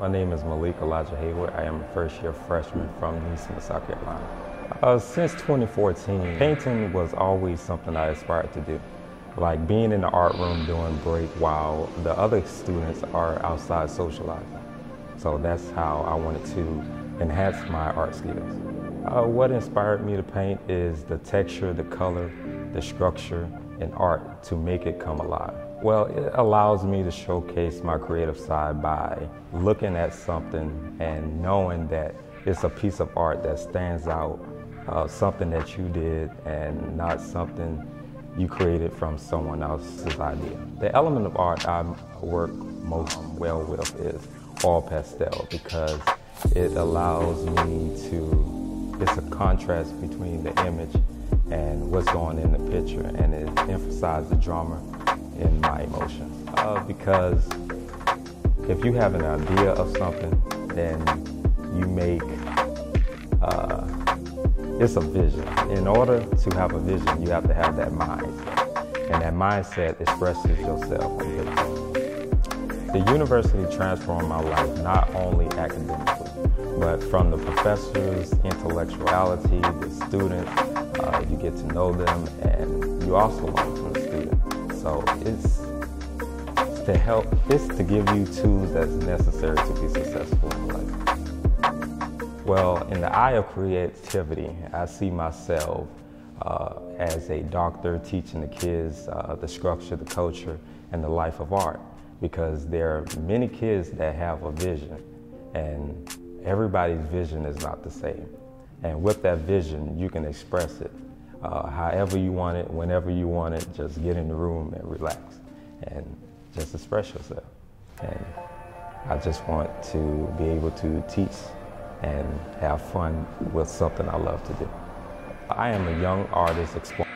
My name is Malik Elijah Hayward. I am a first year freshman from Nesmith, South Carolina. Uh, since 2014, painting was always something I aspired to do. Like being in the art room doing break while the other students are outside socializing. So that's how I wanted to enhance my art skills. Uh, what inspired me to paint is the texture, the color, the structure, and art to make it come alive. Well, it allows me to showcase my creative side by looking at something and knowing that it's a piece of art that stands out, uh, something that you did and not something you created from someone else's idea. The element of art I work most well with is oil pastel because it allows me to, it's a contrast between the image and what's going in the picture and it emphasizes the drama in my emotions. Uh, because if you have an idea of something, then you make, uh, it's a vision. In order to have a vision, you have to have that mindset. And that mindset expresses yourself The university transformed my life not only academically, but from the professors, intellectuality, the students, uh, you get to know them, and you also learn from the students. So it's to help, it's to give you tools that's necessary to be successful in life. Well, in the eye of creativity, I see myself uh, as a doctor teaching the kids uh, the structure, the culture, and the life of art because there are many kids that have a vision and everybody's vision is not the same. And with that vision, you can express it uh, however you want it, whenever you want it. Just get in the room and relax and just express yourself. And I just want to be able to teach and have fun with something I love to do. I am a young artist exploring